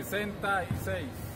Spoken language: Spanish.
66.